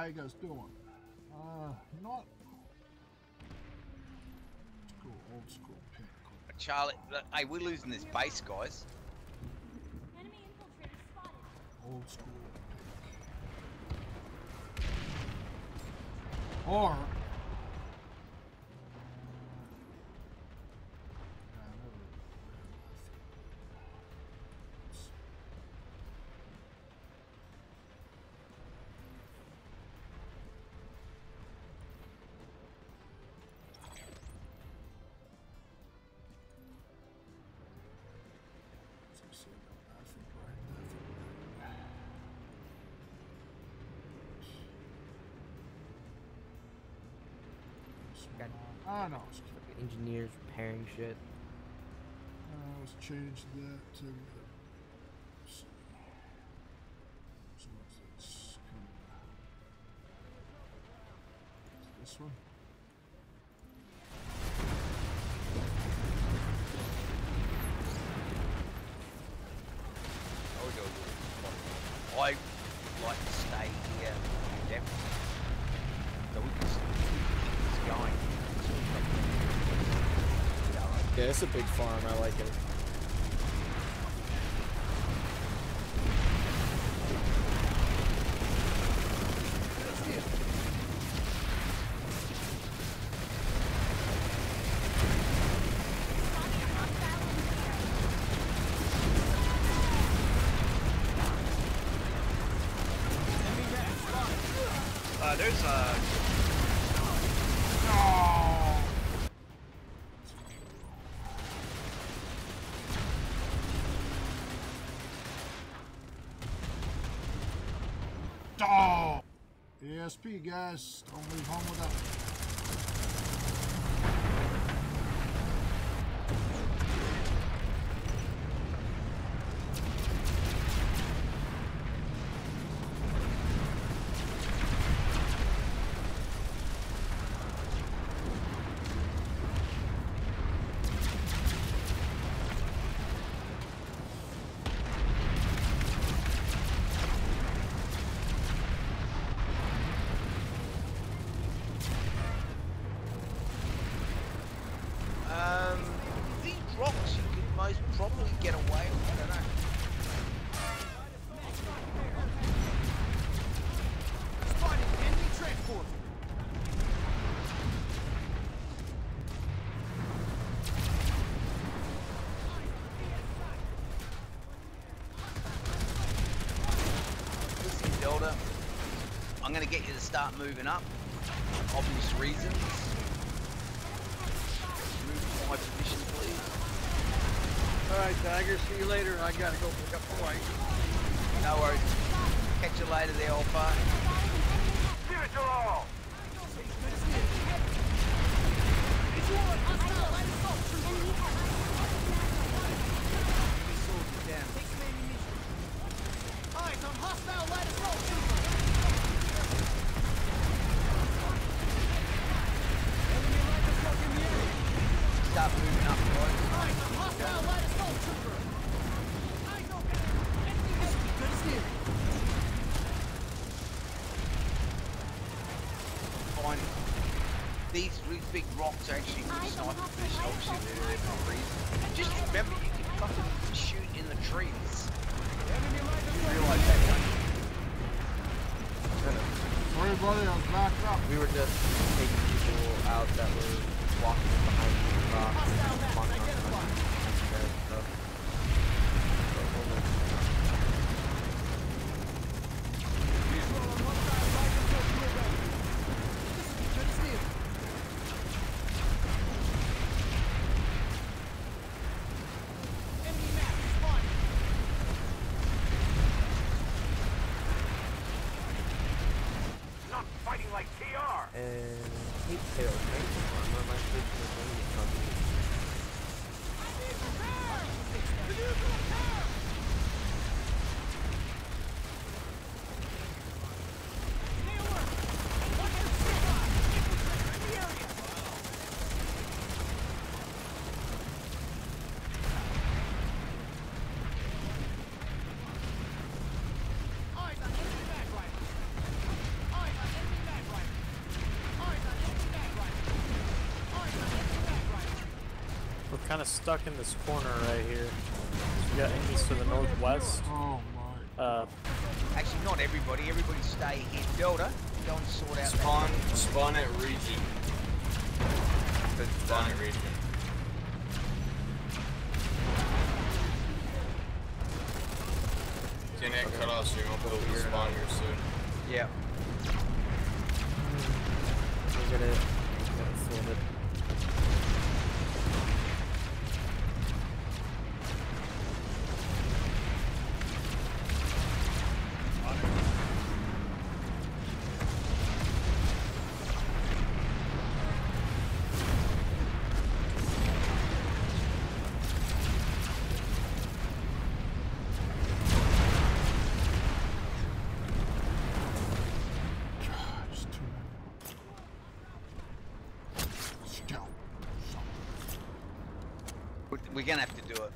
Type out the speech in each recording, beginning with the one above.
How you guys doing? Uh, you know what? Let's go old school pink. Charlie, look, hey, we're losing this base, guys. Enemy infiltrator spotted. Old school pink. Or. Got- uh, Ah, no, it's Engineers repairing shit. Uh, let's change that to. let's see. So what's this? Is this one? Yeah, it's a big farm. I like it. Uh, there's uh, ESP, guys. Don't leave home without it. I'm gonna get you to start moving up. Obvious reasons. Move to my position, please. Alright, Tiger, see you later. I gotta go pick up my wife. No worries. Catch you later there, old fart. Give it your all! Eyes on hostile light assault Start moving up, boys. Eyes on hostile light assault trooper! Eyes open! This will be good as new. Fine. These these big rocks are actually good sniper position. Obviously, they're there for a reason. Just remember, you can fucking shoot in the trees. You realise that, don't you? Sorry, buddy, I was backed up. We were just taking people out that were walking behind the rock. walking on the rock, and stuff. So, hold on. Not fighting like TR! And hate tail armor. My first was one of the companies. Kind of stuck in this corner right here. We got enemies to the northwest. Oh my. Uh, Actually, not everybody. Everybody stay here. Delta, go and sort out Spawn, spawn at region. Good Spawn done. at region. Internet cut off, so you won't be able to Figure it spawn here soon. Yeah. We're gonna get it We're gonna have to do it.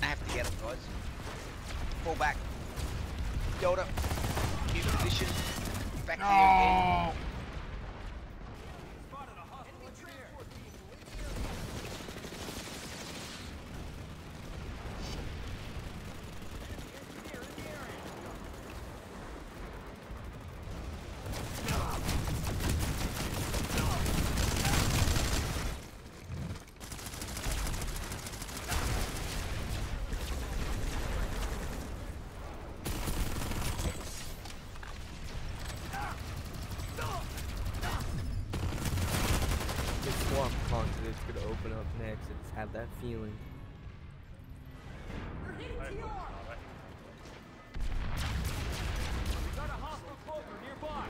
I have to get it, guys. Fall back. Delta. New position. Back here again. No. This swamp continent's gonna open up have that feeling. Got a hostile cloaker nearby.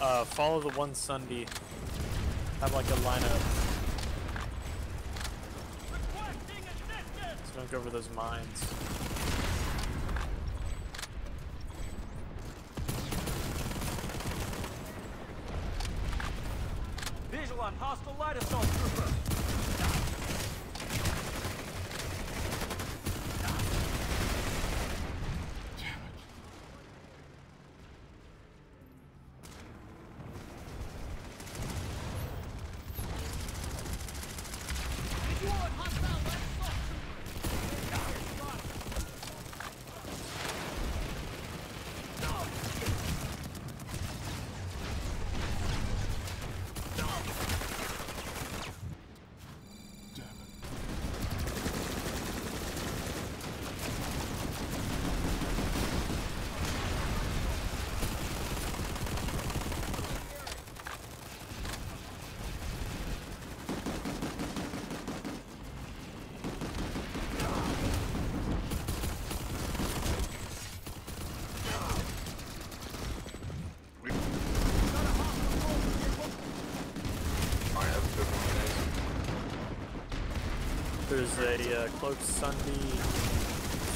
uh, follow the one Sunderer. Have like a lineup. Over those mines. Visual on hostile light assault There's a uh, cloaked Sunderer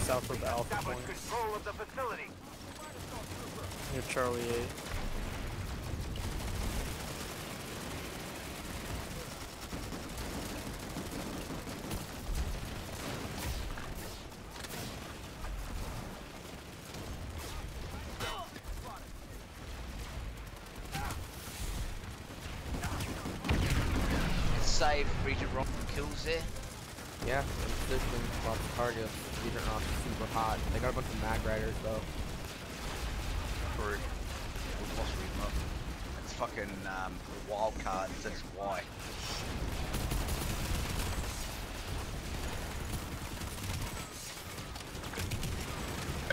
south of Alpha Point control of the facility. near Charlie 8. Save Regent Rock kills there. Yeah, and position, lots of targets. These are not super hot. They got a bunch of Magriders though. True. We've lost Regent Rock. It's fucking um, wild cards, that's why.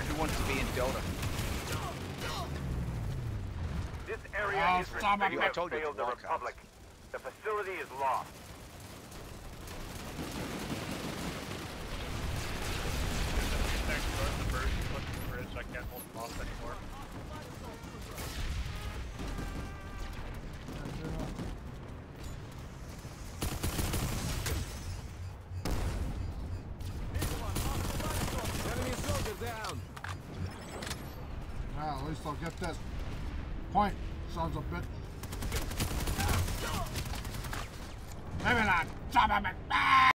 Who wants to be in Delta? This area Oh, is son of a restricted. I told you it's the wild cards. Republic. The facility is lost. Next door, the bird push the bridge. I can't hold them off anymore. Enemy soldier down. Now, at least I'll get this. Point, sons of bitch. Maybe not. Stop him.